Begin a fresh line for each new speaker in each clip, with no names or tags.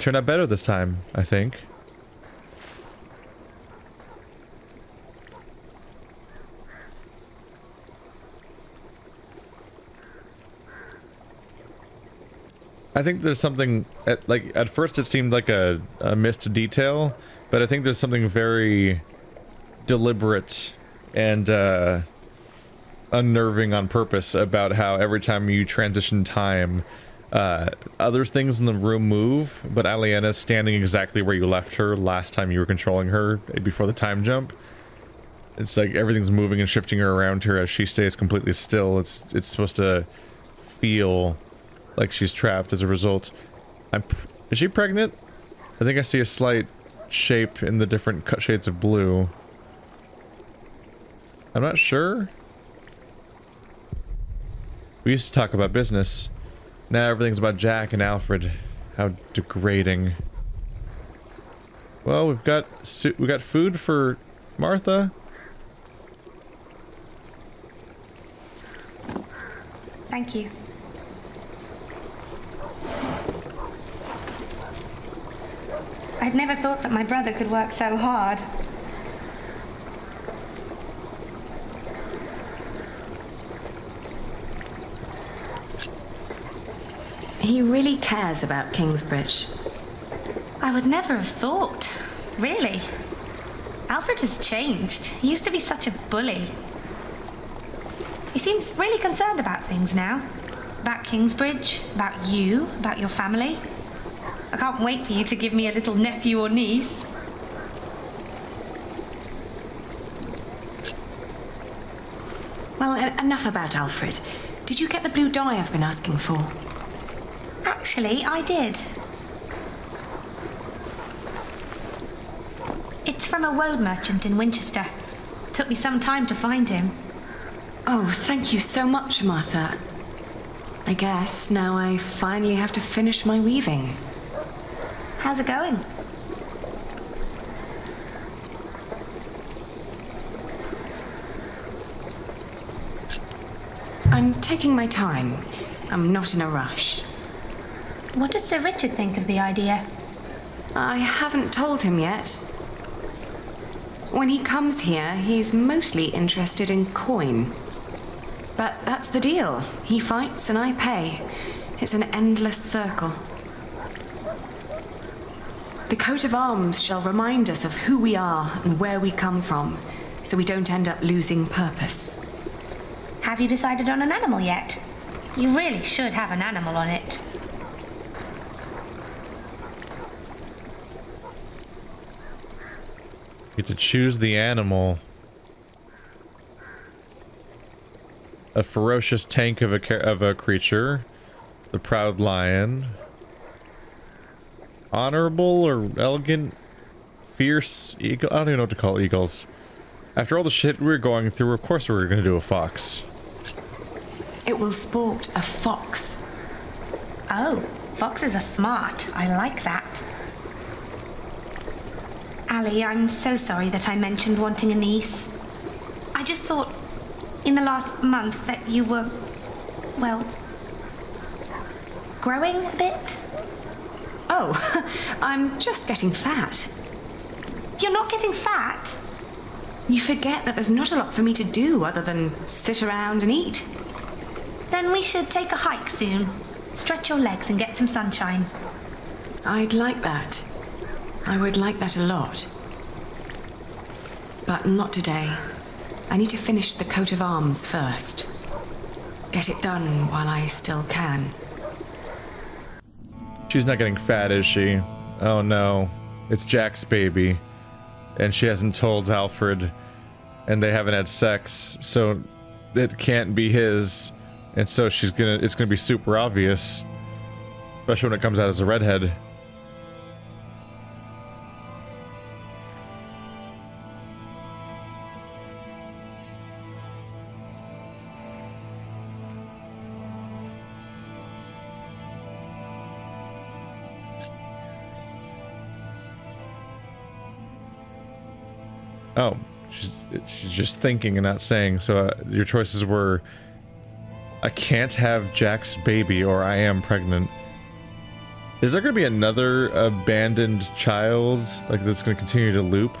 It turned out better this time, I think. I think there's something at like at first it seemed like a, a missed detail, but I think there's something very deliberate and uh, unnerving on purpose about how every time you transition time, uh, other things in the room move, but Aliena's standing exactly where you left her last time you were controlling her before the time jump. It's like everything's moving and shifting her around her as she stays completely still. It's it's supposed to feel like she's trapped as a result. I'm. Is she pregnant? I think I see a slight shape in the different cut shades of blue. I'm not sure. We used to talk about business. Now everything's about Jack and Alfred. How degrading. Well, we've got we got food for Martha.
Thank you. I'd never thought that my brother could work so hard.
He really cares about Kingsbridge.
I would never have thought. Really. Alfred has changed. He used to be such a bully. He seems really concerned about things now. About Kingsbridge, about you, about your family. I can't wait for you to give me a little nephew or niece.
Well, enough about Alfred. Did you get the blue dye I've been asking for?
Actually, I did. It's from a woad merchant in Winchester. Took me some time to find him.
Oh, thank you so much, Martha. I guess now I finally have to finish my weaving.
How's it going?
I'm taking my time. I'm not in a rush.
What does Sir Richard think of the idea?
I haven't told him yet. When he comes here, he's mostly interested in coin. But that's the deal. He fights and I pay. It's an endless circle. The coat of arms shall remind us of who we are and where we come from, so we don't end up losing purpose.
Have you decided on an animal yet? You really should have an animal on it.
To choose the animal. A ferocious tank of a of a creature, the proud lion, honorable or elegant, fierce eagle. I don't even know what to call eagles. After all the shit we are going through, of course we are going to do a fox.
It will sport a fox.
Oh, foxes are smart. I like that. Ali, I'm so sorry that I mentioned wanting a niece. I just thought in the last month that you were, well, growing a bit.
Oh, I'm just getting fat.
You're not getting fat?
You forget that there's not a lot for me to do other than sit around and eat.
Then we should take a hike soon. Stretch your legs and get some sunshine.
I'd like that. I would like that a lot. But not today. I need to finish the coat of arms first. Get it done while I still can.
She's not getting fat, is she? Oh no. It's Jack's baby. And she hasn't told Alfred. And they haven't had sex. So it can't be his. And so she's gonna it's gonna be super obvious. Especially when it comes out as a redhead. Just thinking and not saying. So uh, your choices were, I can't have Jack's baby or I am pregnant. Is there going to be another abandoned child like that's going to continue to loop?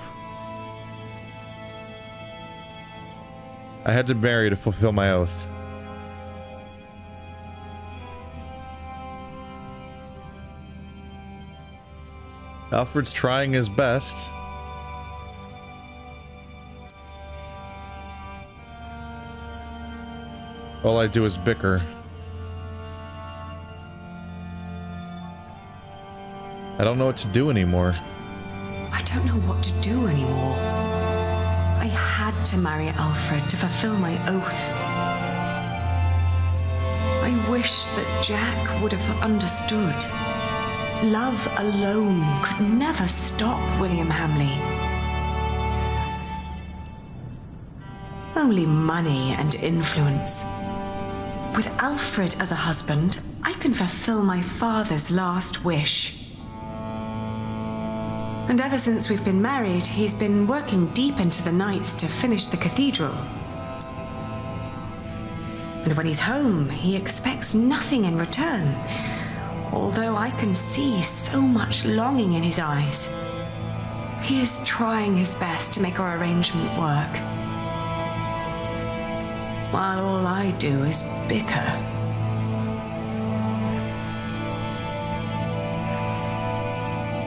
I had to marry to fulfill my oath. Alfred's trying his best. All I do is bicker. I don't know what to do anymore.
I don't know what to do anymore. I had to marry Alfred to fulfill my oath. I wish that Jack would have understood. Love alone could never stop William Hamleigh. Only money and influence. With Alfred as a husband, I can fulfill my father's last wish. And ever since we've been married, he's been working deep into the nights to finish the cathedral. And when he's home, he expects nothing in return. Although I can see so much longing in his eyes. He is trying his best to make our arrangement work. While all I do is bicker.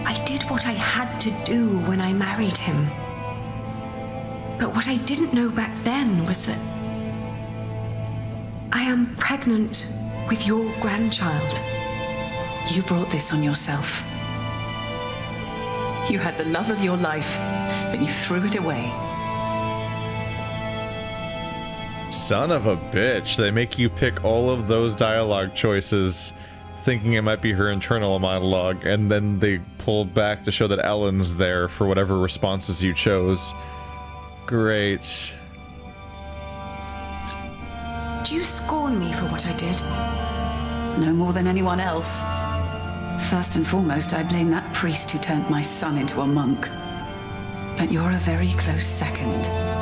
I did what I had to do when I married him. But what I didn't know back then was that I am pregnant with your grandchild.
You brought this on yourself. You had the love of your life, but you threw it away.
Son of a bitch. They make you pick all of those dialogue choices thinking it might be her internal monologue, and then they pull back to show that Ellen's there for whatever responses you chose. Great.
Do you scorn me for what I did?
No more than anyone else. First and foremost, I blame that priest who turned my son into a monk. But you're a very close second.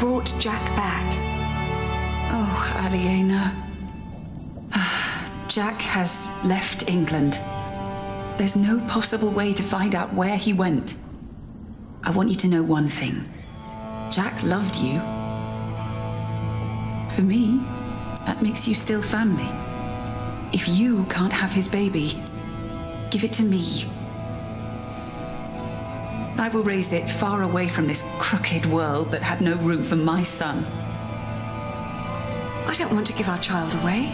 Brought Jack back?
Oh, Aliena. Jack has left England. There's no possible way to find out where he went. I want you to know one thing. Jack loved you. For me, that makes you still family. If you can't have his baby, give it to me. I will raise it far away from this crooked world that had no room for my son.
I don't want to give our child away.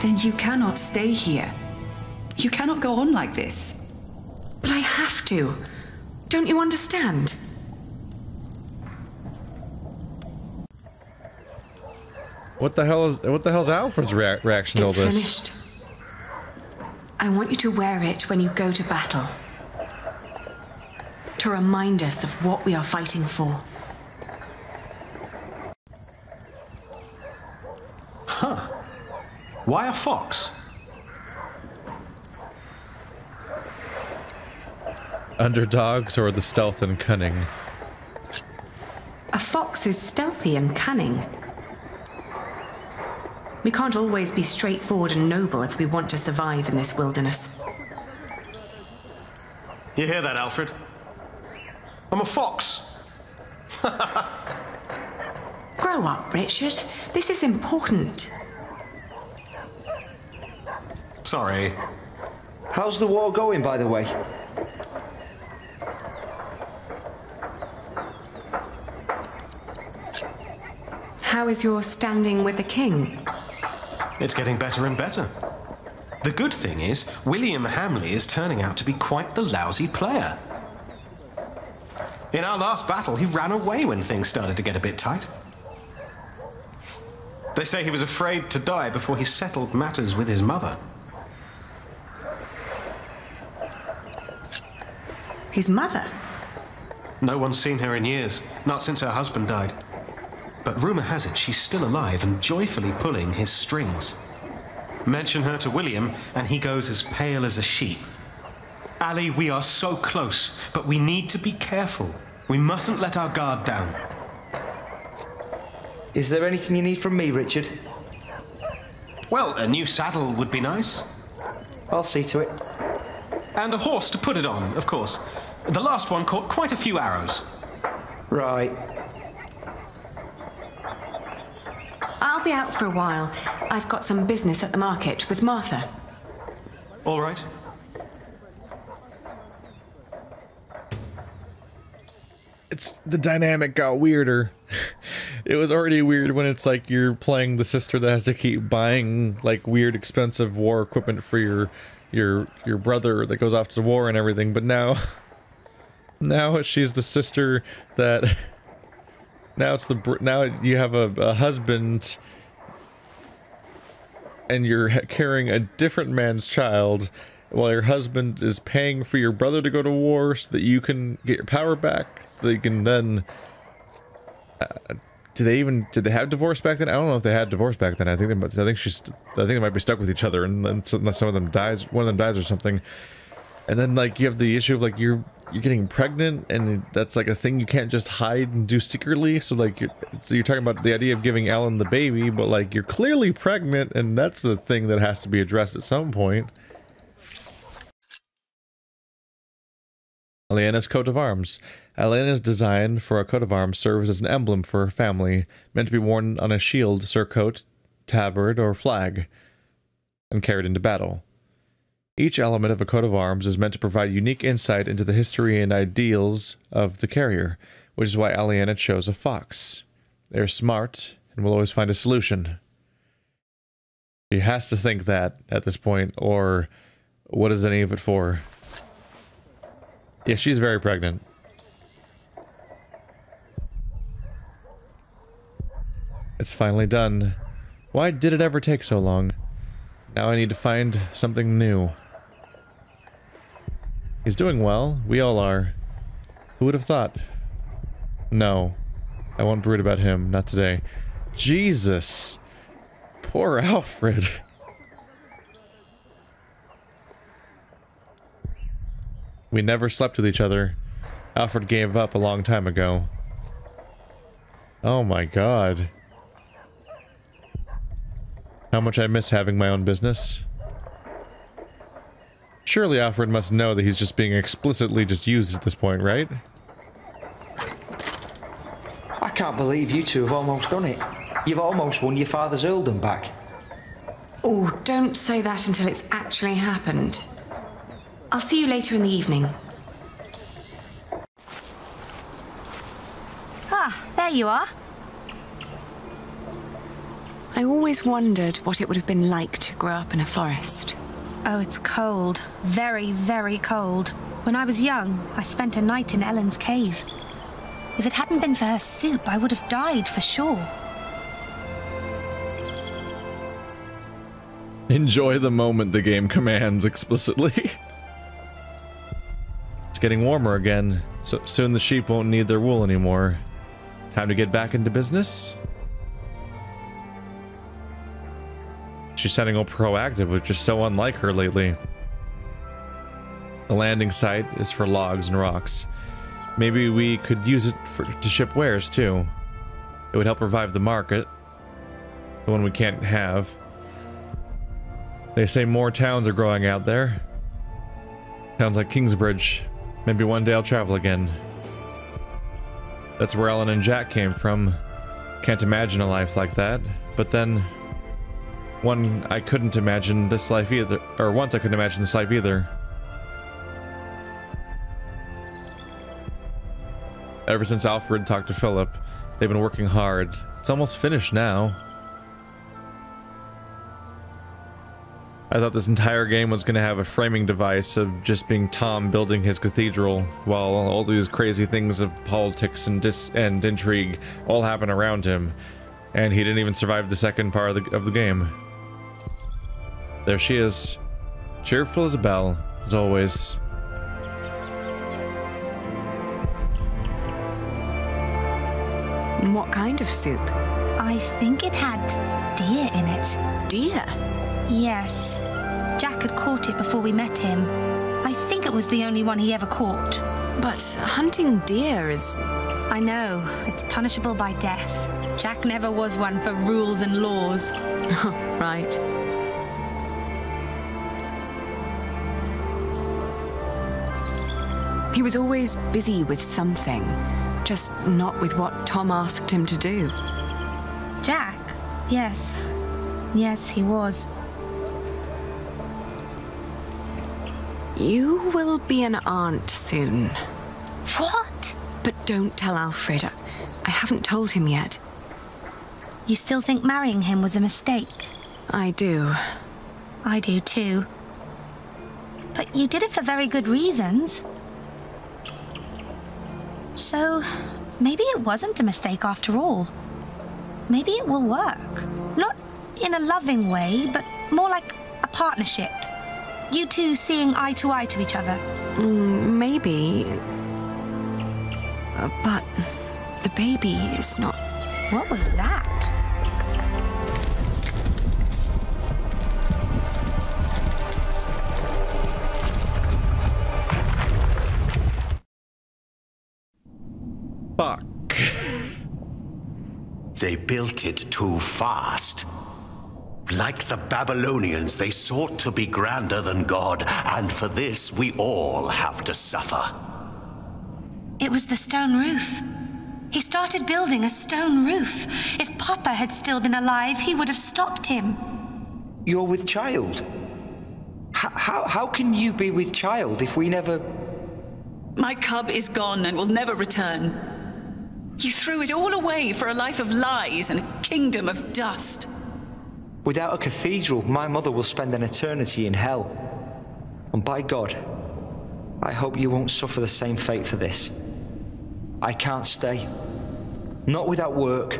Then you cannot stay here. You cannot go on like this.
But I have to. Don't you understand?
What the hell is what the hell's Alfred's rea reaction to all this?
finished. I want you to wear it when you go to battle. To remind us of what we are fighting for. Huh.
Why a fox?
Underdogs or the stealth and cunning?
A fox is stealthy and cunning. We can't always be straightforward and noble if we want to survive in this wilderness.
You hear that, Alfred? I'm a fox.
Grow up, Richard. This is important.
Sorry.
How's the war going, by the way?
How is your standing with the king?
It's getting better and better. The good thing is, William Hamleigh is turning out to be quite the lousy player. In our last battle, he ran away when things started to get a bit tight. They say he was afraid to die before he settled matters with his mother.
His mother?
No one's seen her in years, not since her husband died. But rumor has it she's still alive and joyfully pulling his strings. Mention her to William, and he goes as pale as a sheep. Ali, we are so close, but we need to be careful. We mustn't let our guard down.
Is there anything you need from me, Richard?
Well, a new saddle would be nice.
I'll see to it.
And a horse to put it on, of course. The last one caught quite a few arrows.
Right.
I'll be out for a while. I've got some business at the market with Martha.
All right.
It's the dynamic got weirder. it was already weird when it's like you're playing the sister that has to keep buying like weird expensive war equipment for your your your brother that goes off to war and everything, but now now she's the sister that now it's the now you have a, a husband and you're carrying a different man's child while your husband is paying for your brother to go to war so that you can get your power back so they can then uh, do they even did they have divorce back then? I don't know if they had divorce back then. I think they I think she's I think they might be stuck with each other and then unless some of them dies one of them dies or something. And then like you have the issue of like you're you're getting pregnant and that's like a thing you can't just hide and do secretly so like you're, so you're talking about the idea of giving Ellen the baby but like you're clearly pregnant and that's the thing that has to be addressed at some point. Aliena's coat of arms. Aliena's design for a coat of arms serves as an emblem for her family, meant to be worn on a shield, surcoat, tabard, or flag, and carried into battle. Each element of a coat of arms is meant to provide unique insight into the history and ideals of the carrier, which is why Aliena chose a fox. They're smart and will always find a solution. She has to think that at this point, or what is any of it for? Yeah, she's very pregnant. It's finally done. Why did it ever take so long? Now I need to find something new. He's doing well. We all are. Who would have thought? No. I won't brood about him. Not today. Jesus. Poor Alfred. We never slept with each other. Alfred gave up a long time ago. Oh my god. How much I miss having my own business. Surely Alfred must know that he's just being explicitly just used at this point, right?
I can't believe you two have almost done it. You've almost won your father's earldom back.
Oh, don't say that until it's actually happened. I'll see you later in the evening.
Ah, there you are.
I always wondered what it would have been like to grow up in a forest.
Oh, it's cold. Very, very cold. When I was young, I spent a night in Ellen's cave. If it hadn't been for her soup, I would have died for sure.
Enjoy the moment the game commands explicitly. getting warmer again, so soon the sheep won't need their wool anymore. Time to get back into business? She's sounding all proactive, which is so unlike her lately. The landing site is for logs and rocks. Maybe we could use it for, to ship wares, too. It would help revive the market. The one we can't have. They say more towns are growing out there. Towns like Kingsbridge, Maybe one day I'll travel again. That's where Ellen and Jack came from. Can't imagine a life like that. But then, one, I couldn't imagine this life either. Or once I couldn't imagine this life either. Ever since Alfred talked to Philip, they've been working hard. It's almost finished now. I thought this entire game was going to have a framing device of just being Tom building his cathedral while all these crazy things of politics and dis and intrigue all happen around him. And he didn't even survive the second part of the, of the game. There she is. Cheerful as a bell, as always.
What kind of soup?
I think it had deer in it.
Deer?
Yes. Jack had caught it before we met him. I think it was the only one he ever caught.
But hunting deer is.
I know, it's punishable by death. Jack never was one for rules and laws.
right. He was always busy with something, just not with what Tom asked him to do.
Jack? Yes. Yes, he was.
You will be an aunt soon.
What?
But don't tell Alfred. I haven't told him yet.
You still think marrying him was a mistake?
I do.
I do too. But you did it for very good reasons. So, maybe it wasn't a mistake after all. Maybe it will work. Not in a loving way, but more like a partnership. You two seeing eye to eye to each other.
Mm, maybe. Uh, but the baby is not.
What was that?
Fuck.
They built it too fast. Like the Babylonians, they sought to be grander than God, and for this we all have to suffer.
It was the stone roof. He started building a stone roof. If Papa had still been alive, he would have stopped him.
You're with child? H how, how can you be with child if we never...
My cub is gone and will never return. You threw it all away for a life of lies and a kingdom of dust.
Without a cathedral, my mother will spend an eternity in hell. And by God, I hope you won't suffer the same fate for this. I can't stay. Not without work.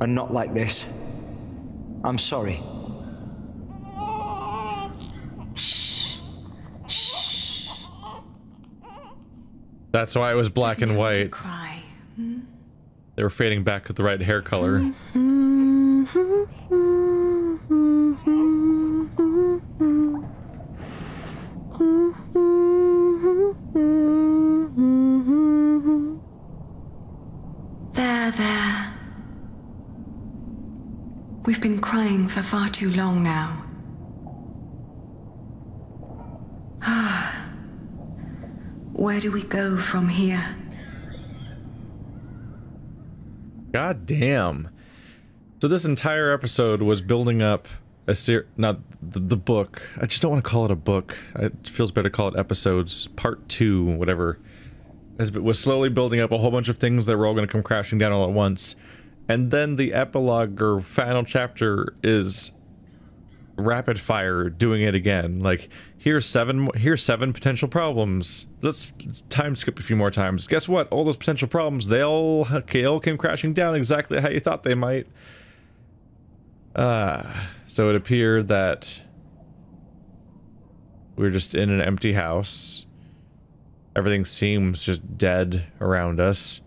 And not like this. I'm sorry.
That's why it was black and white.
Cry.
They were fading back with the right hair color.
There, there. We've been crying for far too long now. Where do we go from here?
God damn. So this entire episode was building up a ser- not the, the book. I just don't want to call it a book. It feels better to call it episodes, part two, whatever. As it was slowly building up a whole bunch of things that were all going to come crashing down all at once. And then the epilogue or final chapter is rapid fire doing it again. Like here's seven here's seven potential problems. Let's time skip a few more times. Guess what? All those potential problems they all they all came crashing down exactly how you thought they might. Uh, so it appeared that we we're just in an empty house. Everything seems just dead around us.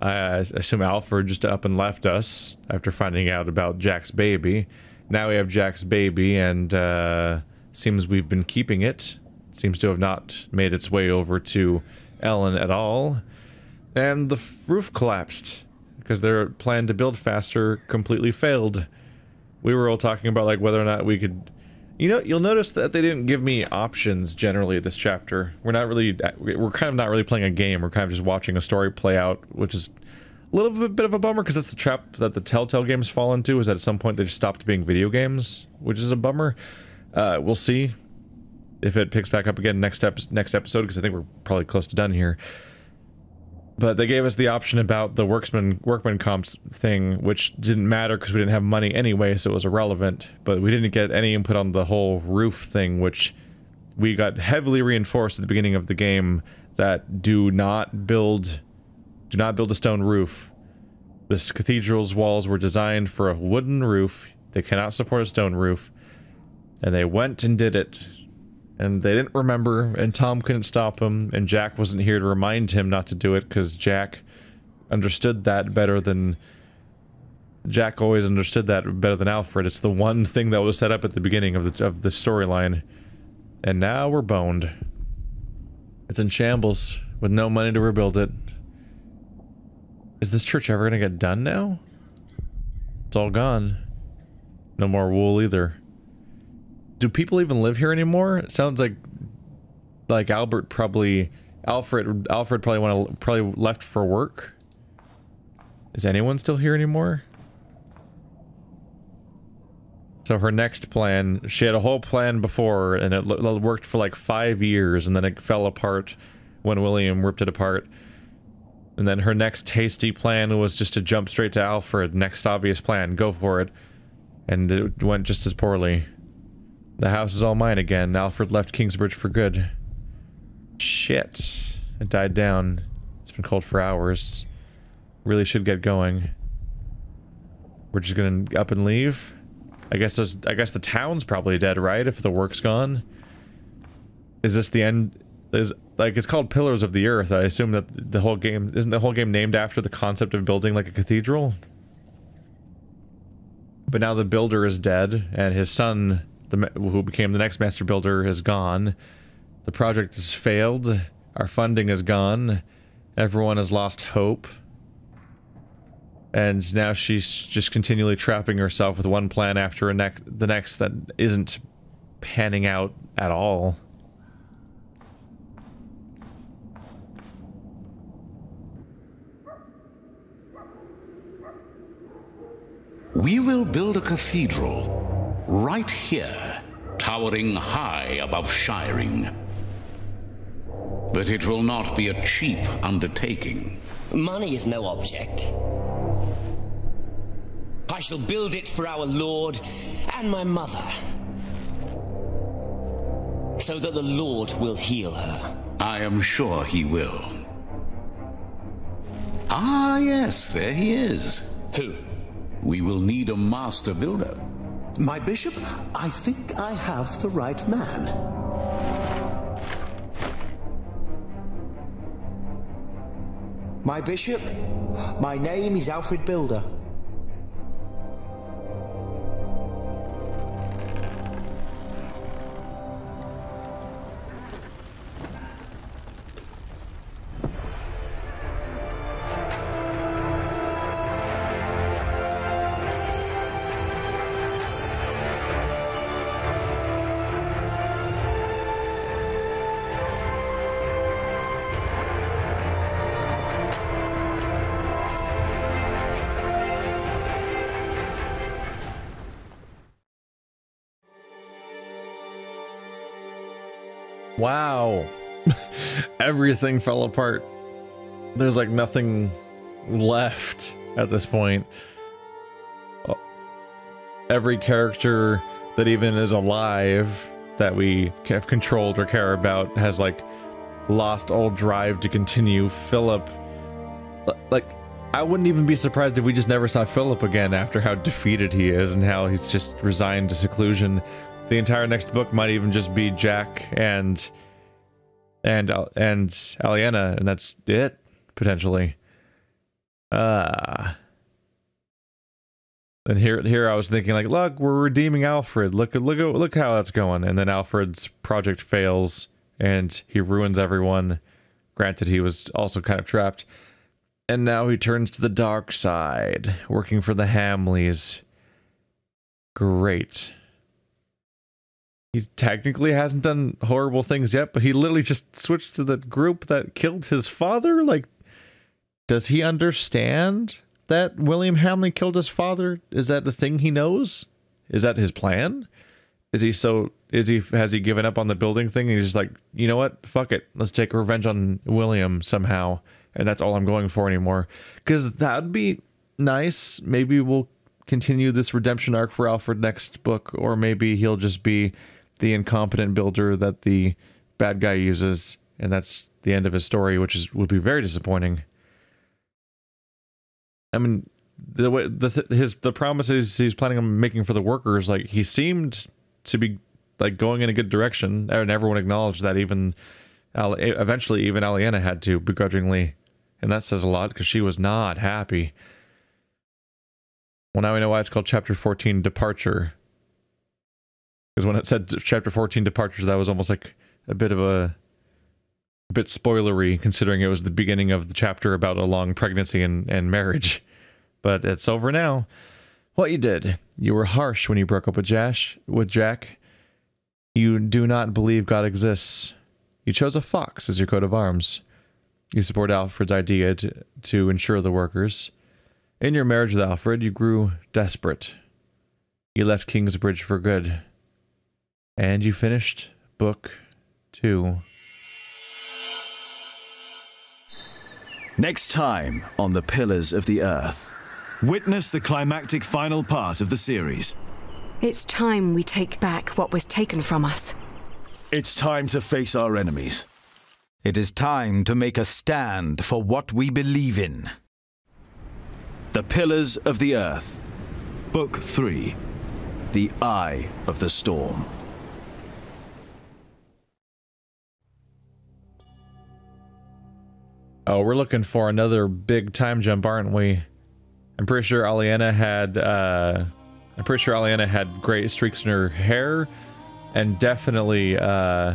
I assume Alfred just up and left us after finding out about Jack's baby. Now we have Jack's baby, and uh, seems we've been keeping it. Seems to have not made its way over to Ellen at all. And the roof collapsed because their plan to build faster completely failed. We were all talking about like whether or not we could. You know, you'll notice that they didn't give me options generally this chapter. We're not really, we're kind of not really playing a game. We're kind of just watching a story play out, which is a little bit, of a bummer because that's the trap that the Telltale games fall into. Is that at some point they just stopped being video games, which is a bummer. Uh, we'll see if it picks back up again next ep next episode because I think we're probably close to done here. But they gave us the option about the worksman workman comps thing, which didn't matter because we didn't have money anyway, so it was irrelevant. But we didn't get any input on the whole roof thing, which we got heavily reinforced at the beginning of the game that do not build do not build a stone roof. This cathedral's walls were designed for a wooden roof. They cannot support a stone roof. And they went and did it and they didn't remember, and Tom couldn't stop him, and Jack wasn't here to remind him not to do it, because Jack understood that better than... Jack always understood that better than Alfred. It's the one thing that was set up at the beginning of the, of the storyline. And now we're boned. It's in shambles with no money to rebuild it. Is this church ever gonna get done now? It's all gone. No more wool either. Do people even live here anymore? It sounds like like Albert probably Alfred Alfred probably want to probably left for work. Is anyone still here anymore? So her next plan, she had a whole plan before, and it worked for like five years, and then it fell apart when William ripped it apart. And then her next hasty plan was just to jump straight to Alfred. Next obvious plan, go for it. And it went just as poorly. The house is all mine again. Alfred left Kingsbridge for good. Shit. It died down. It's been cold for hours. Really should get going. We're just gonna up and leave? I guess I guess the town's probably dead, right? If the work's gone. Is this the end? Like it's called Pillars of the Earth. I assume that the whole game isn't the whole game named after the concept of building like a cathedral. But now the builder is dead, and his son, the who became the next master builder, is gone. The project has failed. Our funding is gone. Everyone has lost hope. And now she's just continually trapping herself with one plan after ne the next that isn't panning out at all.
We will build a cathedral right here, towering high above Shiring. But it will not be a cheap undertaking.
Money is no object. I shall build it for our Lord and my mother. So that the Lord will heal her.
I am sure he will. Ah, yes, there he is.
Who?
We will need a master builder.
My bishop, I think I have the right man.
My bishop, my name is Alfred Builder.
Wow. Everything fell apart. There's like nothing left at this point. Uh, every character that even is alive that we have controlled or care about has like lost all drive to continue. Philip, like, I wouldn't even be surprised if we just never saw Philip again after how defeated he is and how he's just resigned to seclusion the entire next book might even just be Jack and and and Aliena, and that's it potentially. Uh and here here I was thinking like, look, we're redeeming Alfred. Look look look how that's going. And then Alfred's project fails and he ruins everyone. Granted, he was also kind of trapped. And now he turns to the dark side, working for the Hamleighs. Great. He technically hasn't done horrible things yet, but he literally just switched to the group that killed his father. Like, does he understand that William Hamleigh killed his father? Is that the thing he knows? Is that his plan? Is he so? Is he has he given up on the building thing? He's just like, you know what? Fuck it. Let's take revenge on William somehow, and that's all I'm going for anymore. Because that'd be nice. Maybe we'll continue this redemption arc for Alfred next book, or maybe he'll just be the incompetent builder that the bad guy uses, and that's the end of his story, which is would be very disappointing. I mean, the way the his the promises he's planning on making for the workers, like he seemed to be like going in a good direction, and everyone acknowledged that. Even eventually, even Aliena had to begrudgingly, and that says a lot because she was not happy. Well, now we know why it's called Chapter 14 Departure. Because when it said chapter 14 departures, that was almost like a bit of a a bit spoilery considering it was the beginning of the chapter about a long pregnancy and, and marriage. But it's over now. What you did. You were harsh when you broke up with Jash with Jack. You do not believe God exists. You chose a fox as your coat of arms. You support Alfred's idea to, to insure the workers. In your marriage with Alfred, you grew desperate. You left Kingsbridge for good. And you finished book two.
Next time on The Pillars of the Earth. Witness the climactic final part of the series.
It's time we take back what was taken from us.
It's time to face our enemies.
It is time to make a stand for what we believe in.
The Pillars of the Earth. Book 3 The Eye of the Storm.
Oh, we're looking for another big time jump, aren't we? I'm pretty sure Aliena had, uh, I'm pretty sure Aliena had gray streaks in her hair, and definitely, uh,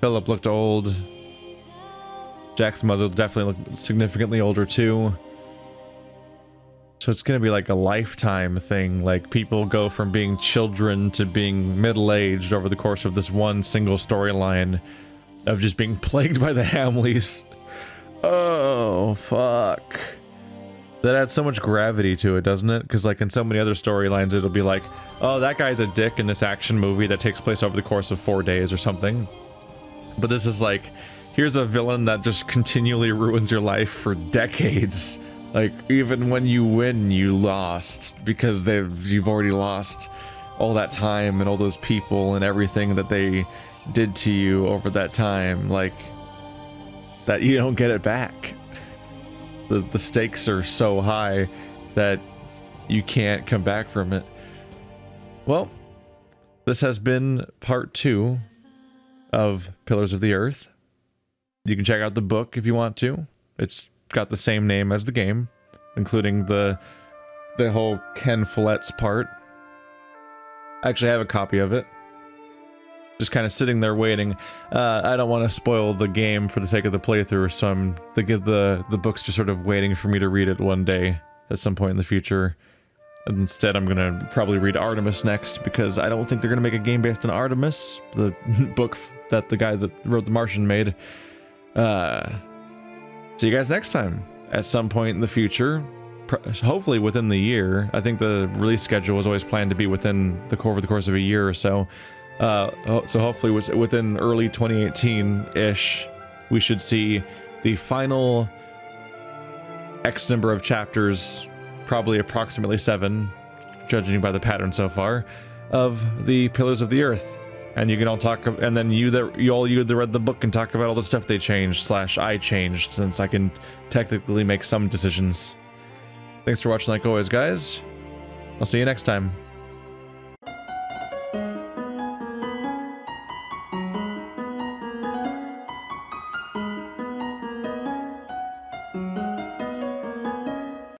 Philip looked old. Jack's mother definitely looked significantly older too. So it's gonna be like a lifetime thing, like people go from being children to being middle-aged over the course of this one single storyline of just being plagued by the Hamleighs. Oh, fuck. That adds so much gravity to it, doesn't it? Because like in so many other storylines, it'll be like, oh, that guy's a dick in this action movie that takes place over the course of four days or something. But this is like, here's a villain that just continually ruins your life for decades. Like, even when you win, you lost because they've you've already lost all that time and all those people and everything that they did to you over that time. Like, that you don't get it back. The, the stakes are so high that you can't come back from it. Well, this has been part two of Pillars of the Earth. You can check out the book if you want to. It's got the same name as the game, including the the whole Ken Follett's part. I Actually, have a copy of it. Just kind of sitting there waiting. Uh, I don't want to spoil the game for the sake of the playthrough, so I'm to give the the books just sort of waiting for me to read it one day at some point in the future. Instead, I'm gonna probably read Artemis next because I don't think they're gonna make a game based on Artemis, the book that the guy that wrote The Martian made. Uh, see you guys next time at some point in the future. Hopefully within the year. I think the release schedule was always planned to be within the over the course of a year or so. Uh, so hopefully within early 2018-ish, we should see the final X number of chapters, probably approximately seven, judging by the pattern so far, of the Pillars of the Earth. And you can all talk, and then you that you all you that read the book can talk about all the stuff they changed slash I changed, since I can technically make some decisions. Thanks for watching, like always, guys. I'll see you next time.